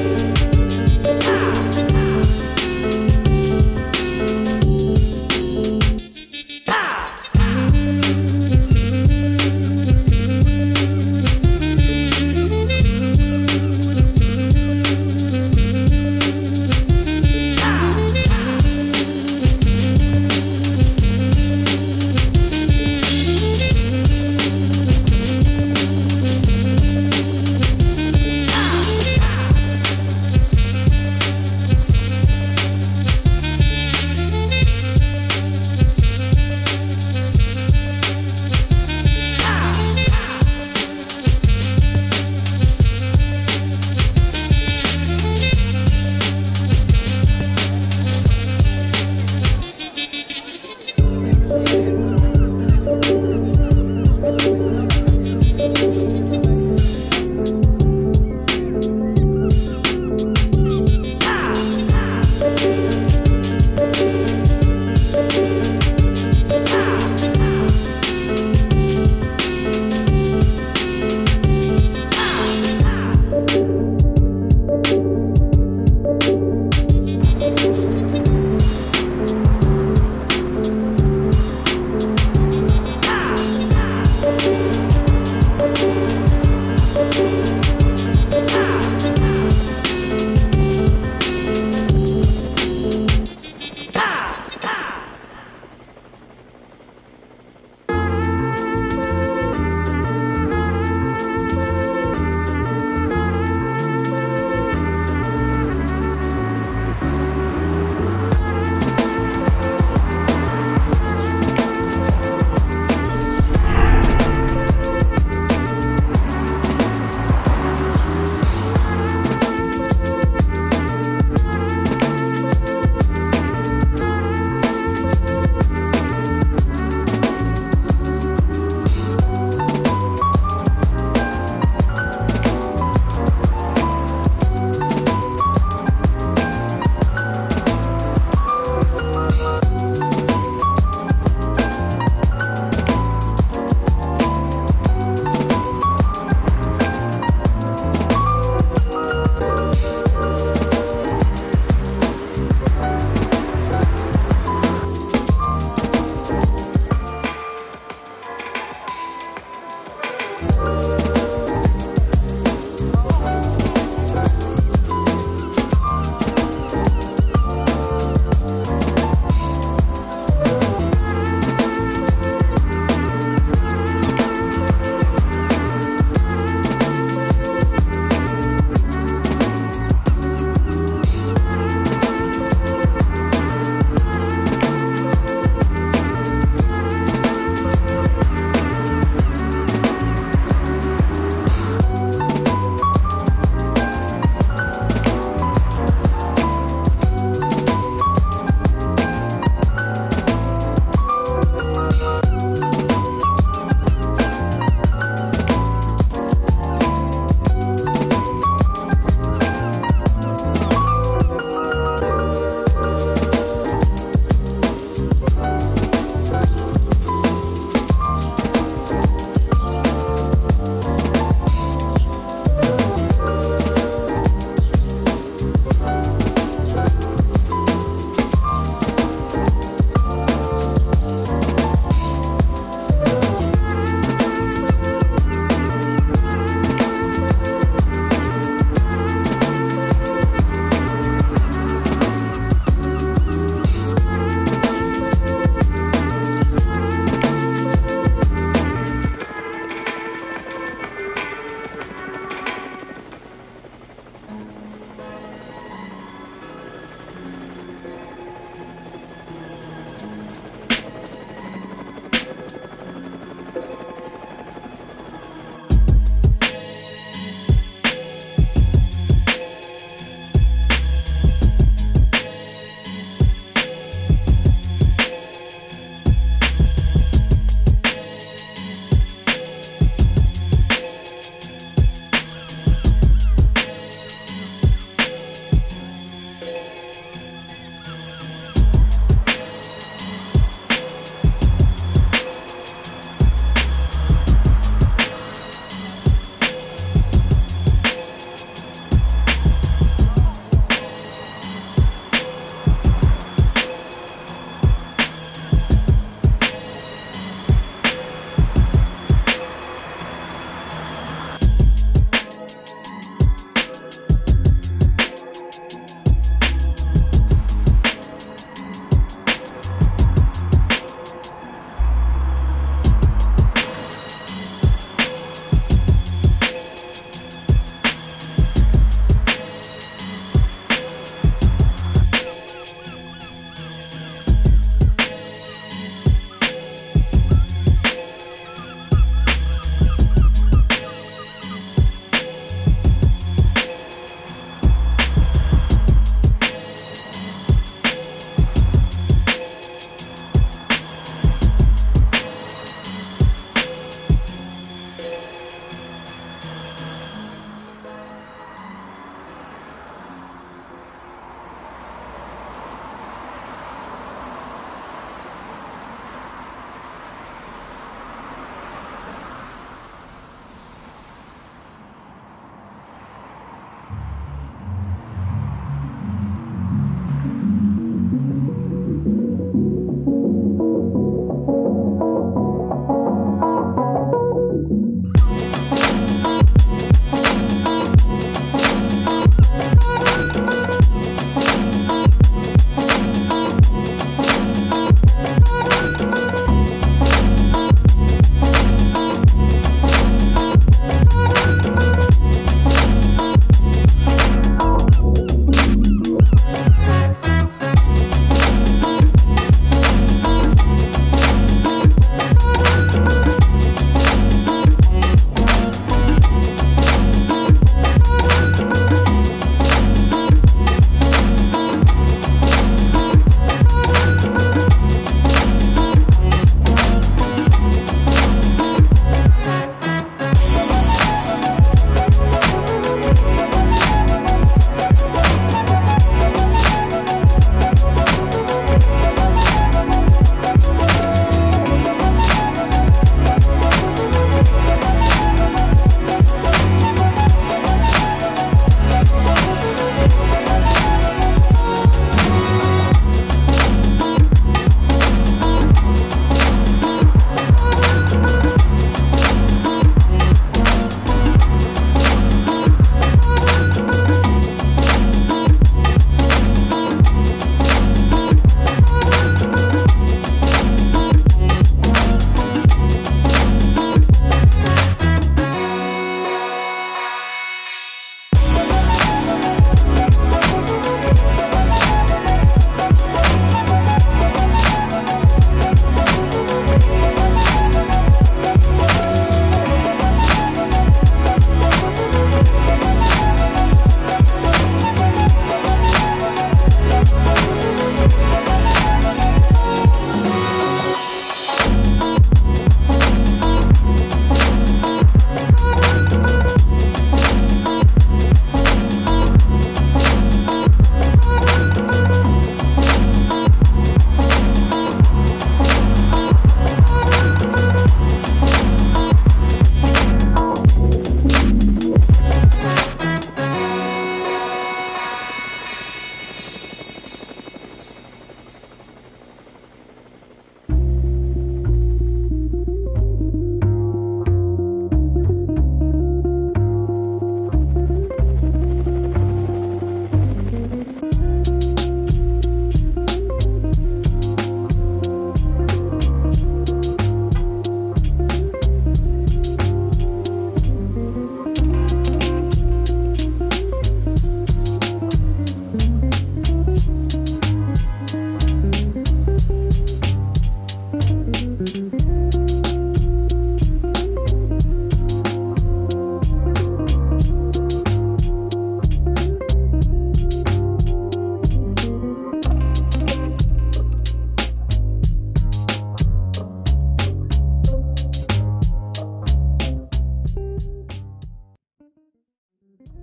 you